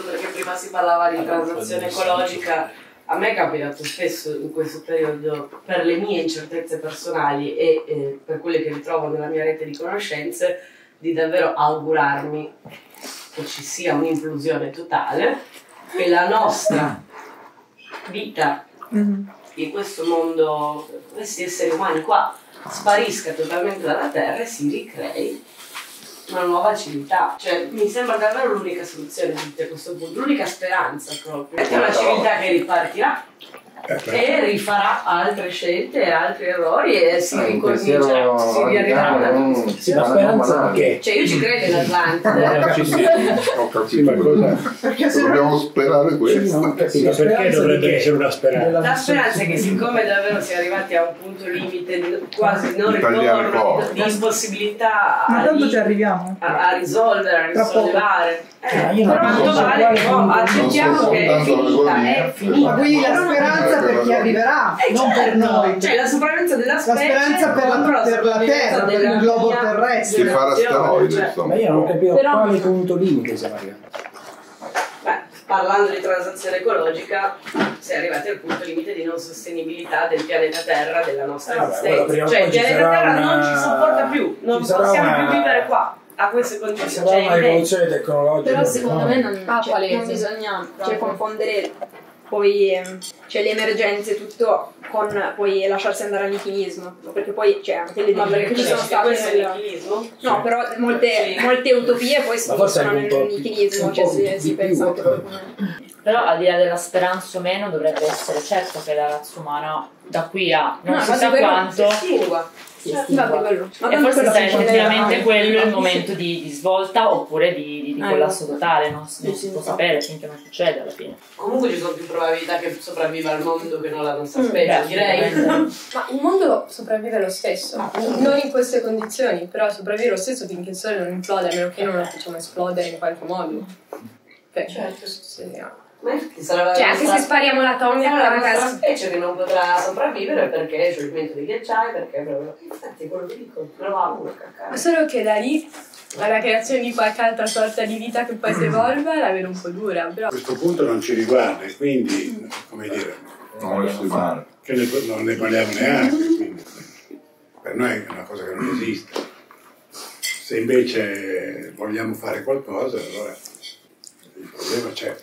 Perché prima si parlava di transazione ecologica, a me è capitato spesso in questo periodo, per le mie incertezze personali e eh, per quelle che ritrovo nella mia rete di conoscenze, di davvero augurarmi che ci sia un'inclusione totale, che la nostra vita in questo mondo, questi esseri umani qua, sparisca totalmente dalla Terra e si ricrei una nuova civiltà. Cioè, mi sembra davvero l'unica soluzione a questo punto, l'unica speranza proprio. È una civiltà che ripartirà e rifarà altre scelte, altri errori e si Eh, ricomincerà, si riarriverà una radicale, Sì, ma speranza perché? Cioè, io ci credo in Atlantide. Sì, sì. Ho capito cosa. Dobbiamo sperare Sì, questo. no, perché Speranza dovrebbe essere una speranza? La speranza è che siccome davvero si è arrivati a un punto limite quasi non ritorno, di, di impossibilità Ma a, tanto ci arriviamo. a, a risolvere, a risollevare. Eh, Eh, io non però su vale no, accettiamo che è finita, è finita. Quindi la No, no, speranza no, per chi no. arriverà, Eh, non per certo, noi. Cioè la sopravvivenza della La specie speranza per la- contro per la Terra, per il globo terrestre. Si fa generazione, asteroidi, cioè. insomma. Ma io non capivo Però- quale punto limite siamo arrivati. Beh, parlando di transazione ecologica, si è arrivati al punto limite di non sostenibilità del pianeta Terra, della nostra o esistenza. Cioè, il pianeta Terra una- non ci sopporta più, non possiamo una- più vivere qua, a queste condizioni. sarà Cioè, una rivoluzione tecnologica. Però secondo me non, Ah, cioè, non bisogna cioè, confondere poi cioè, le emergenze tutto con poi lasciarsi andare al nichilismo. Perché poi cioè, anche le perché che ci sono state questo è il nel-? No, però molte, Sì. molte utopie poi anche un nel nichilismo, cioè si, si pensa ecco. che Però al di là della speranza o meno dovrebbe essere certo che la razza umana da qui a non No, si sa quello quanto si estingua. si Vabbè, estingua. quello. Ma E tanto forse quello sarà effettivamente quello il momento di, di svolta oppure di, di- di Eh, collasso no. totale, non, si- non si può sapere finché non succede alla fine. Comunque ci sono più probabilità che sopravviva al mondo che non la nostra Mm, specie, Beh, direi. Ma il mondo sopravvive lo stesso, non in queste condizioni, però sopravvive lo stesso finché il sole non implode, a meno che non lo facciamo esplodere in qualche modo. Ok, Certo. sì. Ma infatti sarà la Cioè, anche nostra- se spariamo l'atomica, sarà la nostra specie che non potrà sopravvivere perché il scioglimento dei ghiacciai, perché infatti è quello che dico, auguro, Ma cacca. solo che da lì alla creazione di qualche altra sorta di vita che poi si evolve la vedo un po' dura, però A questo punto non ci riguarda e quindi, come dire, Non che ne- non ne parliamo neanche. quindi per noi è una cosa che non esiste. Se invece vogliamo fare qualcosa, allora il problema c'è.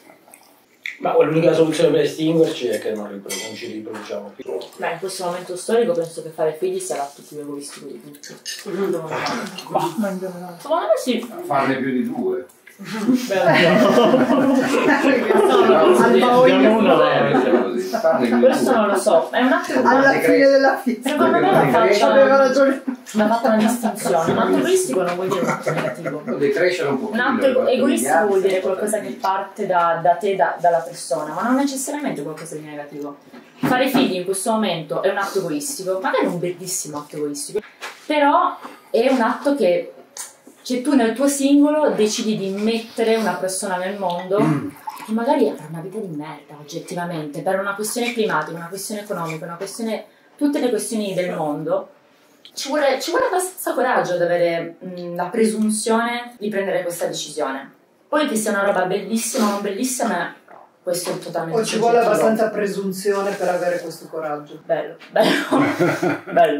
Ma l'unica soluzione per estinguerci è che non, ripro- non ci riproduciamo più. Beh, in questo momento storico penso che fare figli sia l'atto più egoistico di tutti. Ma in generale. Secondo me sì. Farne più di due. Questo non lo so, è un atto Alla fine della fitta. Secondo me non fatta, Aveva ragione. va fatta una distinzione. Un atto egoistico non vuol dire un atto negativo. Un atto ego- egoistico vuol dire qualcosa che parte da, da te, da- dalla persona, ma non necessariamente qualcosa di negativo. Fare figli in questo momento è un atto egoistico, magari un bellissimo atto egoistico, però è un atto che cioè, tu nel tuo singolo decidi di mettere una persona nel mondo che magari avrà una vita di merda oggettivamente, per una questione climatica, una questione economica, una questione, tutte le questioni del mondo. Ci vuole, ci vuole abbastanza coraggio ad avere mh, la presunzione di prendere questa decisione. Poi che sia una roba bellissima o non bellissima, questo è totalmente O ci vuole abbastanza presunzione per avere questo coraggio. Bello, bello, bello.